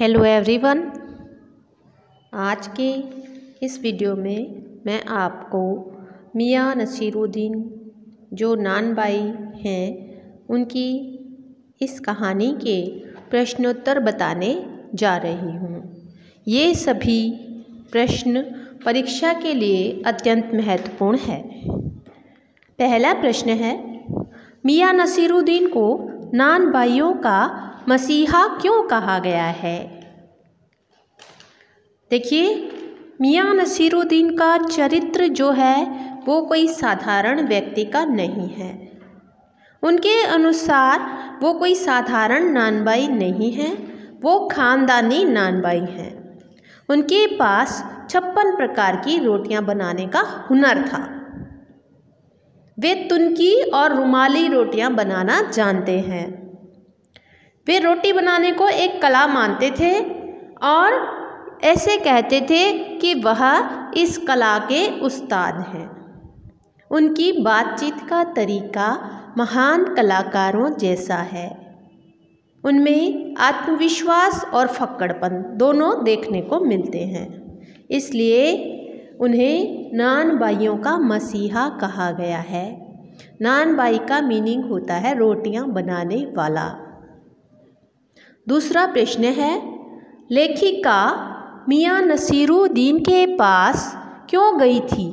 Hello everyone आज के इस वीडियो में मैं आपको मियाँ नसीरुद्दीन, जो नानबाई हैं, उनकी इस कहानी के प्रश्नोत्तर बताने जा रही हूँ। ये सभी प्रश्न परीक्षा के लिए अत्यंत महत्वपूर्ण है। पहला प्रश्न है, मियाँ नसीरुद्दीन को नानबाइयों का मसीहा क्यों कहा गया है? देखिए, मियाँ नसीरुद्दीन का चरित्र जो है, वो कोई साधारण व्यक्ति का नहीं है। उनके अनुसार, वो कोई साधारण नानबाई नहीं है, वो खानदानी नानबाई हैं। उनके पास छप्पन प्रकार की रोटियाँ बनाने का हुनर था। वे तुनकी और रुमाली रोटियाँ बनाना जानते हैं। वे रोटी बनाने को एक कला मानते थे और ऐसे कहते थे कि वह इस कला के उस्ताद हैं। उनकी बातचीत का तरीका महान कलाकारों जैसा है। उनमें आत्मविश्वास और फक्कड़पन दोनों देखने को मिलते हैं। इसलिए उन्हें नान बाइयों का मसीहा कहा गया है। नान बाई का मीनिंग होता है रोटियाँ बनाने वाला। दूसरा प्रश्न है, लेखिका मियाँ नसीरुद्दीन के पास क्यों गई थी?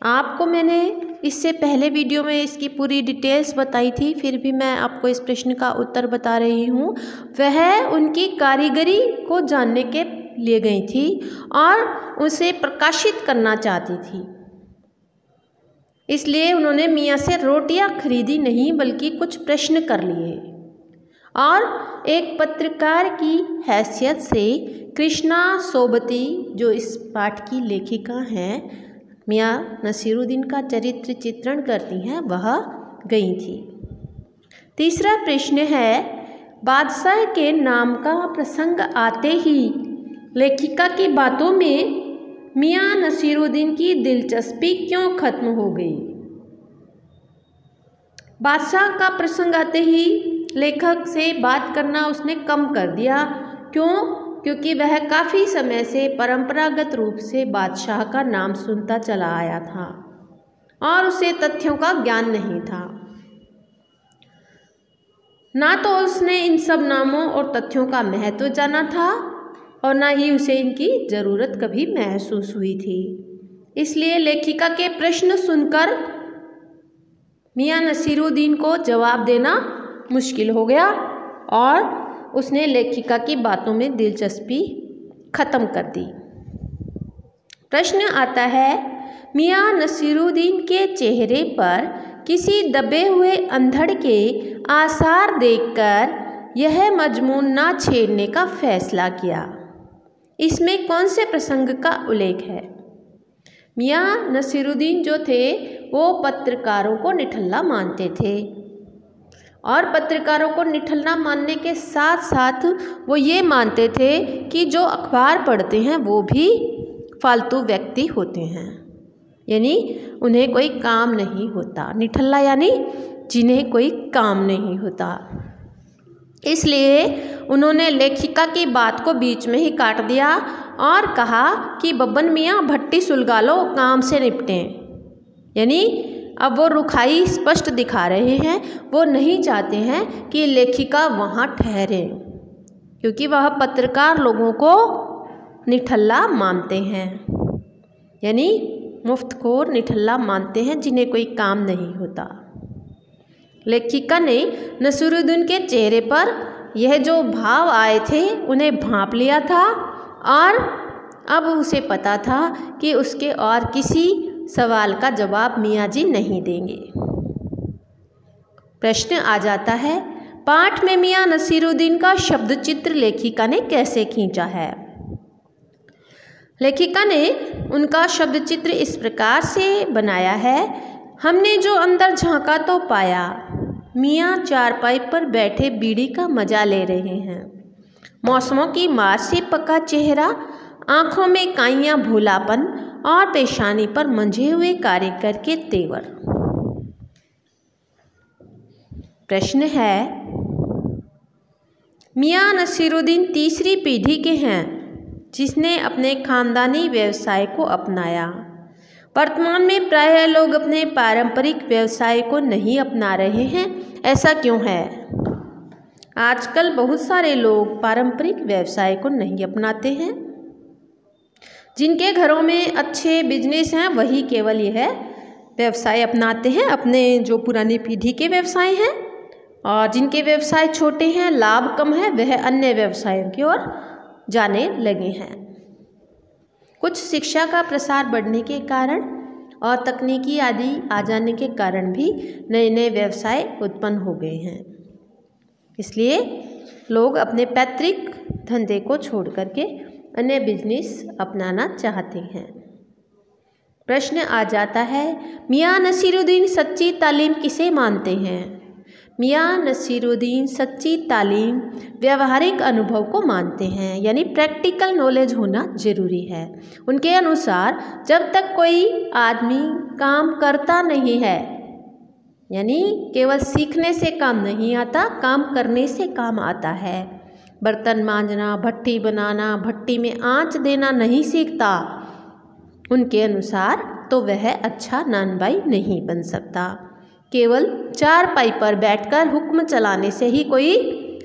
आपको मैंने इससे पहले वीडियो में इसकी पूरी डिटेल्स बताई थी, फिर भी मैं आपको इस प्रश्न का उत्तर बता रही हूँ। वह उनकी कारीगरी को जानने के लिए गई थी और उसे प्रकाशित करना चाहती थी। इसलिए उन्होंने मियाँ से रोटियाँ खरीदी नहीं, बल्कि कुछ प्रश्न कर लिए। और एक पत्रकार की हैसियत से कृष्णा सोबती, जो इस पाठ की लेखिका हैं, मियाँ नसीरुद्दीन का चरित्र चित्रण करती हैं, वह गई थी। तीसरा प्रश्न है, बादशाह के नाम का प्रसंग आते ही लेखिका की बातों में मियाँ नसीरुद्दीन की दिलचस्पी क्यों खत्म हो गई? बादशाह का प्रसंग आते ही लेखक से बात करना उसने कम कर दिया। क्यों? क्योंकि वह काफ़ी समय से परंपरागत रूप से बादशाह का नाम सुनता चला आया था और उसे तथ्यों का ज्ञान नहीं था। ना तो उसने इन सब नामों और तथ्यों का महत्व जाना था और ना ही उसे इनकी ज़रूरत कभी महसूस हुई थी। इसलिए लेखिका के प्रश्न सुनकर मियाँ नसीरुद्दीन को जवाब देना मुश्किल हो गया और उसने लेखिका की बातों में दिलचस्पी ख़त्म कर दी। प्रश्न आता है, मियाँ नसीरुद्दीन के चेहरे पर किसी दबे हुए अंधड़ के आसार देखकर यह मजमून ना छेड़ने का फैसला किया। इसमें कौन से प्रसंग का उल्लेख है? मियाँ नसीरुद्दीन जो थे, वो पत्रकारों को निठल्ला मानते थे। और पत्रकारों को निठलना मानने के साथ साथ वो ये मानते थे कि जो अखबार पढ़ते हैं, वो भी फालतू व्यक्ति होते हैं। यानी उन्हें कोई काम नहीं होता। निठल्ला यानी जिन्हें कोई काम नहीं होता। इसलिए उन्होंने लेखिका की बात को बीच में ही काट दिया और कहा कि, बब्बन मियाँ, भट्टी सुलगा लो, काम से निपटें। यानी अब वो रुखाई स्पष्ट दिखा रहे हैं, वो नहीं चाहते हैं कि लेखिका वहाँ ठहरे, क्योंकि वह पत्रकार लोगों को निठल्ला मानते हैं। यानी मुफ्तखोर निठल्ला मानते हैं जिन्हें कोई काम नहीं होता। लेखिका ने नसरुद्दीन के चेहरे पर यह जो भाव आए थे, उन्हें भांप लिया था और अब उसे पता था कि उसके और किसी सवाल का जवाब मियाँ जी नहीं देंगे। प्रश्न आ जाता है, पाठ में मियाँ नसीरुद्दीन का शब्द चित्र लेखिका ने कैसे खींचा है? लेखिका ने उनका शब्द चित्र इस प्रकार से बनाया है, हमने जो अंदर झांका तो पाया, मियाँ चारपाई पर बैठे बीड़ी का मज़ा ले रहे हैं। मौसमों की मार से पका चेहरा, आँखों में काइयाँ भूलापन और पेशानी पर मंझे हुए कारीगर के तेवर। प्रश्न है, मियाँ नसीरुद्दीन तीसरी पीढ़ी के हैं, जिसने अपने खानदानी व्यवसाय को अपनाया। वर्तमान में प्रायः लोग अपने पारंपरिक व्यवसाय को नहीं अपना रहे हैं, ऐसा क्यों है? आजकल बहुत सारे लोग पारंपरिक व्यवसाय को नहीं अपनाते हैं। जिनके घरों में अच्छे बिज़नेस हैं, वही केवल यह व्यवसाय अपनाते हैं, अपने जो पुरानी पीढ़ी के व्यवसाय हैं। और जिनके व्यवसाय छोटे हैं, लाभ कम है, वह अन्य व्यवसायों की ओर जाने लगे हैं। कुछ शिक्षा का प्रसार बढ़ने के कारण और तकनीकी आदि आ जाने के कारण भी नए नए व्यवसाय उत्पन्न हो गए हैं। इसलिए लोग अपने पैतृक धंधे को छोड़ करके अन्य बिज़नेस अपनाना चाहते हैं। प्रश्न आ जाता है, मियाँ नसीरुद्दीन सच्ची तालीम किसे मानते हैं? मियाँ नसीरुद्दीन सच्ची तालीम व्यवहारिक अनुभव को मानते हैं, यानी प्रैक्टिकल नॉलेज होना ज़रूरी है। उनके अनुसार, जब तक कोई आदमी काम करता नहीं है, यानी केवल सीखने से काम नहीं आता, काम करने से काम आता है बर्तन मांजना भट्टी बनाना, भट्टी में आँच देना नहीं सीखता। उनके अनुसार तो वह अच्छा नानबाई नहीं बन सकता। केवल चार पाई पर बैठकर हुक्म चलाने से ही कोई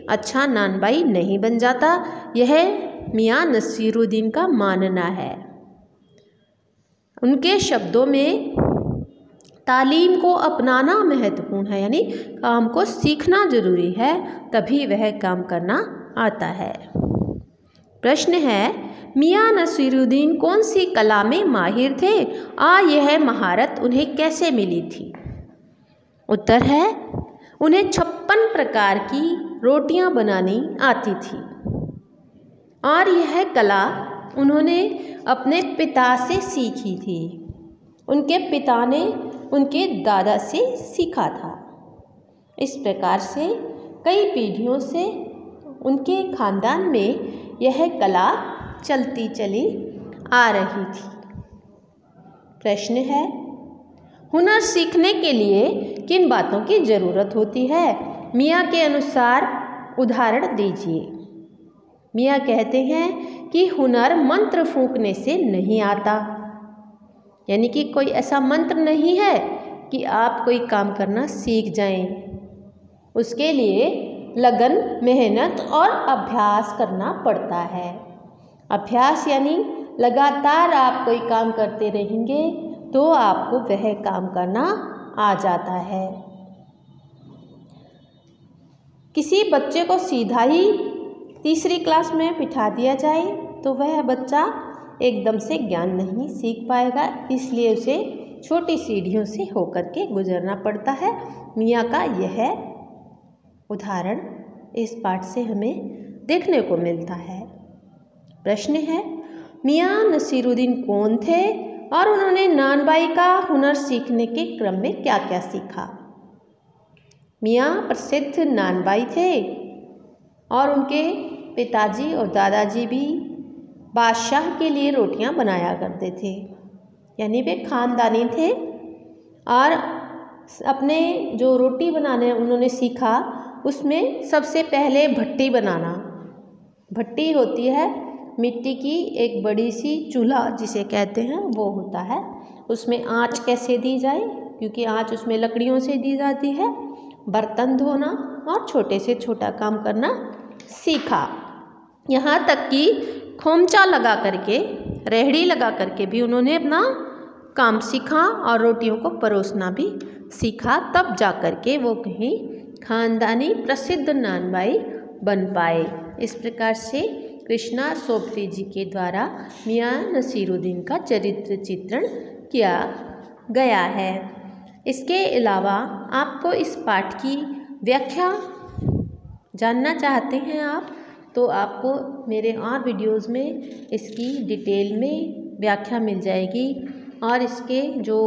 अच्छा नानबाई नहीं बन जाता। यह मियाँ नसीरुद्दीन का मानना है। उनके शब्दों में तालीम को अपनाना महत्वपूर्ण है, यानी काम को सीखना ज़रूरी है। तभी वह काम करना आता है। प्रश्न है, मियाँ नसीरुद्दीन कौन सी कला में माहिर थे? आ, यह महारत उन्हें कैसे मिली थी? उत्तर है, उन्हें छप्पन प्रकार की रोटियाँ बनानी आती थी। और यह कला उन्होंने अपने पिता से सीखी थी। उनके पिता ने उनके दादा से सीखा था। इस प्रकार से कई पीढ़ियों से उनके खानदान में यह कला चलती चली आ रही थी। प्रश्न है, हुनर सीखने के लिए किन बातों की ज़रूरत होती है? मियाँ के अनुसार उदाहरण दीजिए। मियाँ कहते हैं कि हुनर मंत्र फूंकने से नहीं आता। यानी कि कोई ऐसा मंत्र नहीं है कि आप कोई काम करना सीख जाएँ। उसके लिए लगन, मेहनत और अभ्यास करना पड़ता है। अभ्यास यानी लगातार आप कोई काम करते रहेंगे तो आपको वह काम करना आ जाता है। किसी बच्चे को सीधा ही तीसरी क्लास में बिठा दिया जाए तो वह बच्चा एकदम से ज्ञान नहीं सीख पाएगा, इसलिए उसे छोटी सीढ़ियों से होकर के गुजरना पड़ता है। मियाँ का यह उदाहरण इस पाठ से हमें देखने को मिलता है। प्रश्न है, मियाँ नसीरुद्दीन कौन थे और उन्होंने नानबाई का हुनर सीखने के क्रम में क्या क्या सीखा? मियाँ प्रसिद्ध नानबाई थे और उनके पिताजी और दादाजी भी बादशाह के लिए रोटियाँ बनाया करते थे। यानी वे खानदानी थे और अपने जो रोटी बनाने उन्होंने सीखा उसमें सबसे पहले भट्टी बनाना। भट्टी होती है मिट्टी की एक बड़ी सी चूल्हा जिसे कहते हैं, वो होता है। उसमें आँच कैसे दी जाए? क्योंकि आँच उसमें लकड़ियों से दी जाती है। बर्तन धोना और छोटे से छोटा काम करना सीखा। यहाँ तक कि खोमचा लगा करके, रेहड़ी लगा करके भी उन्होंने अपना काम सीखा और रोटियों को परोसना भी सीखा। तब जा कर के वो कहीं खानदानी प्रसिद्ध नानबाई बन पाए। इस प्रकार से कृष्णा सोपती जी के द्वारा मियाँ नसीरुद्दीन का चरित्र चित्रण किया गया है। इसके अलावा आपको इस पाठ की व्याख्या जानना चाहते हैं आप तो आपको मेरे और वीडियोस में इसकी डिटेल में व्याख्या मिल जाएगी और इसके जो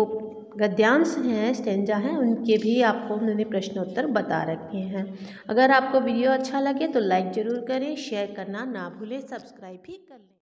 गद्यांश हैं, स्टेंजा हैं, उनके भी आपको मैंने प्रश्नोत्तर बता रखे हैं। अगर आपको वीडियो अच्छा लगे तो लाइक ज़रूर करें, शेयर करना ना भूलें, सब्सक्राइब भी कर लें।